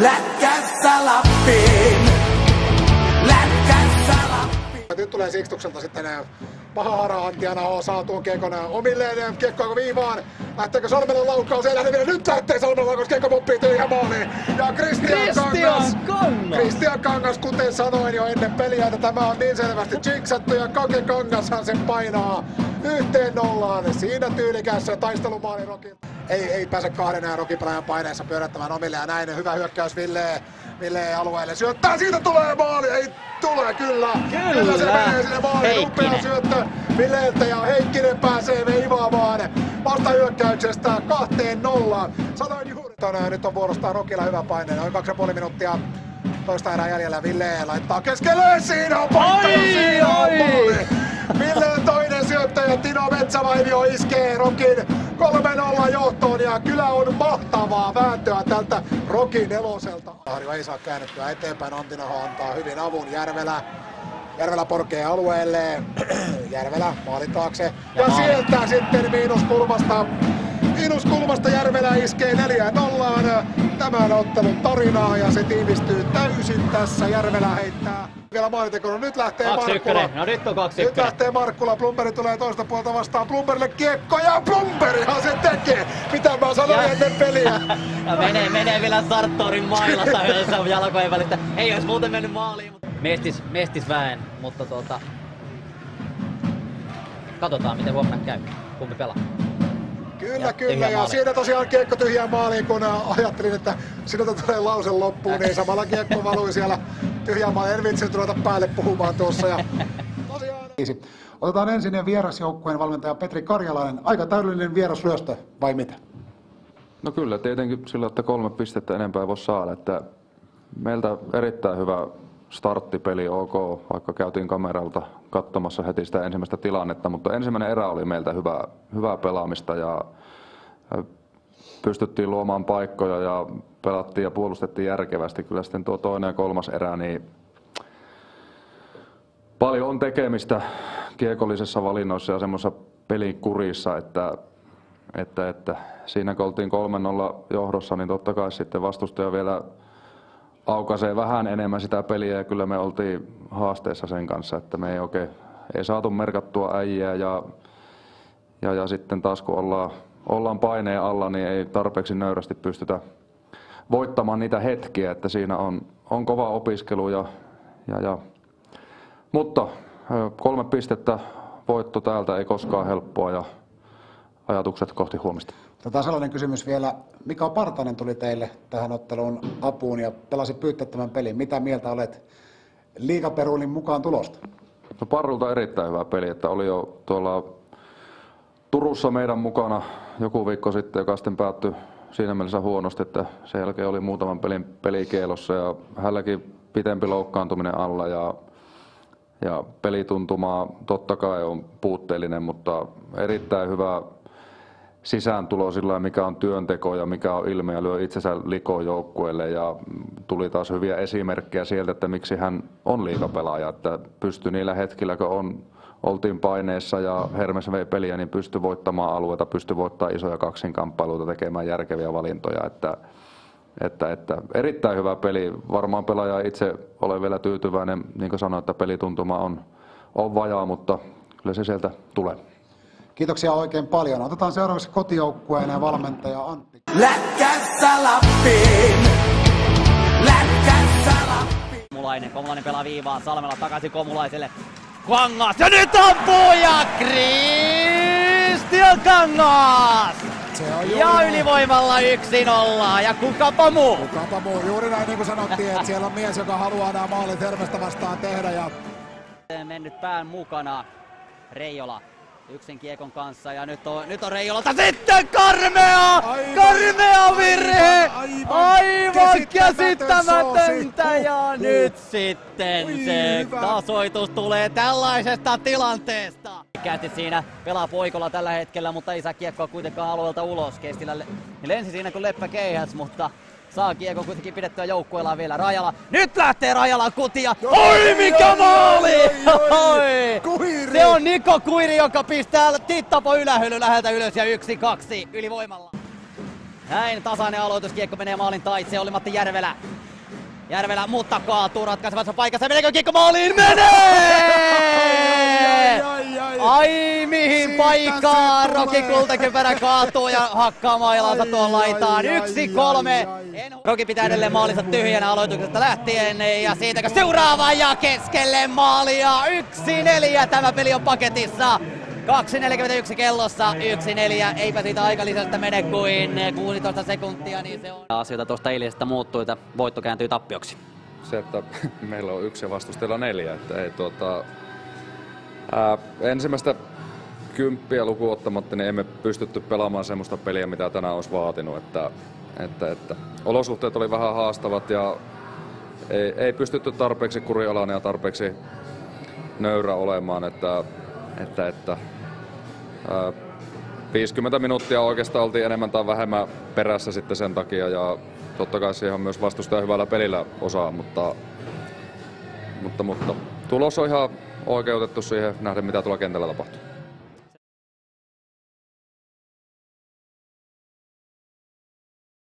Lätkässä Lappiin. Lätkässä Lappiin. Nyt tulee Sikstukselta sitten paha haraantiana on saatu Kiekon äh, omilleen kiekkoa viivaan. Lähteekö Salmela laukkaus? Ei lähde vielä. Nyt lähtee Salmela laukkaus. Kiekko poppii tyhjä maaliin. Ja Christian Kangas. Kangas! Christian Kangas, kuten sanoin jo ennen peliä, että tämä on niin selvästi jigsattu ja Kake Kangashan sen painaa yhteen nollaan. Siinä tyylikäs taistelumaali Rokin. Ei, ei pääse kahden enää Rokin paineessa pyörättämään omille ja näin. Hyvä hyökkäys Ville, Ville alueelle. Syöttää, siitä tulee maali. Ei tule kyllä. Kyllä. se menee sinne maaliin. Upea syöttö Villeltä ja Heikkinen pääsee veivaamaan vastahyökkäyksestä kahteen nollaan. Sanoin juuri. Nyt on vuorostaan Rokilla hyvä paine. Noin kaksi ja puoli minuuttia toista erää jäljellä. Ville laittaa keskelle. Siinä on paikka. ja Ai, siinä on ai. maali. Villeen ja Tino Metsävainio iskee Rokin 3-0 johtoon ja kyllä on mahtavaa vääntöä tältä Rokin neloselta. Harjo ei saa käännettyä eteenpäin, Antinaho antaa hyvin avun Järvelä. Järvelä porkee alueelle, Järvelä maalin taakse ja, maali. sieltä sitten miinuskulmasta Miinuskulmasta Järvelä iskee 4 nollaan tämän ottelun tarinaa ja se tiivistyy täysin tässä. Järvelä heittää vielä maalintekoa. Nyt lähtee Kaksi Markkula. ykkönen. No nyt on kaksi Nyt ykkönen. lähtee Markkula, Plumberi tulee toista puolta vastaan, Plumberille kiekko ja Plumberihan se tekee! Mitä mä sanoin Ja- ennen peliä? Ja menee, menee vielä Sartorin mailasta yhdessä jalkojen välistä. Ei olisi muuten mennyt maaliin. Mutta... Mestis, mestis väen, mutta tuota... Katsotaan miten huomenna käy, kumpi pelaa. Kyllä, Ja kyllä, ja maali. siinä tosiaan kiekko tyhjään maaliin, kun äh, ajattelin, että sinulta tulee lause loppuun, niin samalla kiekko valui siellä tyhjään maaliin. En vitsinyt ruveta päälle puhumaan tuossa. Ja tosiaan... Otetaan ensin vierasjoukkueen valmentaja Petri Karjalainen. Aika täydellinen vierasryöstö, vai mitä? No kyllä, tietenkin sillä, että kolme pistettä enempää ei voi saada. Että meiltä erittäin hyvä starttipeli, ok, vaikka käytiin kameralta katsomassa heti sitä ensimmäistä tilannetta, mutta ensimmäinen erä oli meiltä hyvää, hyvää pelaamista ja ja pystyttiin luomaan paikkoja ja pelattiin ja puolustettiin järkevästi. Kyllä sitten tuo toinen ja kolmas erä, niin paljon on tekemistä kiekollisessa valinnoissa ja semmoisessa pelin kurissa, että, että, että siinä kun oltiin 3-0 johdossa, niin totta kai sitten vastustaja vielä aukaisee vähän enemmän sitä peliä ja kyllä me oltiin haasteessa sen kanssa, että me ei oikein ei saatu merkattua äijää ja, ja, ja sitten taas kun ollaan, ollaan paineen alla, niin ei tarpeeksi nöyrästi pystytä voittamaan niitä hetkiä, että siinä on, on kova opiskelu ja, ja, ja. Mutta kolme pistettä voitto täältä ei koskaan helppoa ja ajatukset kohti huomista. Tota sellainen kysymys vielä. Mika Partanen tuli teille tähän otteluun apuun ja pelasi pyyttättävän pelin. Mitä mieltä olet liigaperuulin mukaan tulosta? No Parrulta erittäin hyvä peli, että oli jo tuolla Turussa meidän mukana joku viikko sitten, joka sitten päättyi siinä mielessä huonosti, että sen jälkeen oli muutaman pelin pelikielossa ja hänelläkin pitempi loukkaantuminen alla ja, ja pelituntuma totta kai on puutteellinen, mutta erittäin hyvä sisääntulo sillä mikä on työnteko ja mikä on ilme ja lyö itsensä likoon joukkueelle ja tuli taas hyviä esimerkkejä sieltä, että miksi hän on liikapelaaja, että pystyi niillä hetkillä, kun on, oltiin paineessa ja Hermes vei peliä, niin pystyi voittamaan alueita, pystyi voittamaan isoja kaksinkamppailuita, tekemään järkeviä valintoja, että, että, että erittäin hyvä peli. Varmaan pelaaja itse ole vielä tyytyväinen, niin kuin sanoin, että pelituntuma on, on vajaa, mutta kyllä se sieltä tulee. Kiitoksia oikein paljon. Otetaan seuraavaksi kotijoukkueen valmentaja Antti. Lätkässä Lappiin. Lätkässä Lappiin. Komulainen, Komulainen pelaa viivaan, Salmela takaisin Komulaiselle. Kangas ja nyt ampuu ja Christian Kangas! Se on Ja ylivoimalla 1-0 ja kukapa muu? Kukapa muu. Juuri näin niin kuin sanottiin, että siellä on mies, joka haluaa nämä maalit Hermestä vastaan tehdä. Ja mennyt pään mukana. Reijola yksin kiekon kanssa ja nyt on, nyt on Reijolalta sitten karmea! Aivan- karmea virhe! aivan Aivan käsittämätön käsittämätöntä ja nyt sitten Oi, se hyvä. tasoitus tulee tällaisesta tilanteesta. Käänti siinä pelaa poikolla tällä hetkellä, mutta ei saa kiekkoa kuitenkaan alueelta ulos. Kestilä le- lensi siinä kun leppä keihäs, mutta saa kiekko kuitenkin pidettyä joukkueellaan vielä Rajala. Nyt lähtee Rajala kutia. Oi mikä maali! Se on Niko Kuiri, joka pistää Tittapo ylähyly läheltä ylös ja yksi kaksi ylivoimalla. Näin tasainen aloitus, kiekko menee maalin taitse, oli Matti Järvelä. Järvelä, mutta kaatuu ratkaisevassa paikassa. Meneekö kiekko maaliin? Menee! Ai mihin paikkaan Roki Kultakypärä kaatuu ja hakkaa mailansa tuon laitaan. Yksi kolme. Roki pitää edelleen maalinsa tyhjänä aloituksesta lähtien ja siitä seuraava ja keskelle maalia. Yksi neljä tämä peli on paketissa. 2.41 kellossa, 1.4, eipä siitä aikalisästä mene kuin 16 sekuntia, niin se on... Asioita tuosta eilisestä muuttui, että voitto kääntyy tappioksi. Se, että meillä on yksi ja vastustajilla neljä, että ei tuota, ää, ensimmäistä kymppiä lukuun ottamatta, niin emme pystytty pelaamaan semmoista peliä, mitä tänään olisi vaatinut, että, että, että. Olosuhteet oli vähän haastavat ja ei, ei pystytty tarpeeksi kurialainen ja tarpeeksi nöyrä olemaan, että, että, että. Ää, 50 minuuttia oikeastaan oltiin enemmän tai vähemmän perässä sitten sen takia ja totta kai siihen on myös vastustaja hyvällä pelillä osaa, mutta, mutta, mutta. Tulos on ihan oikeutettu siihen nähden, mitä tuolla kentällä tapahtuu.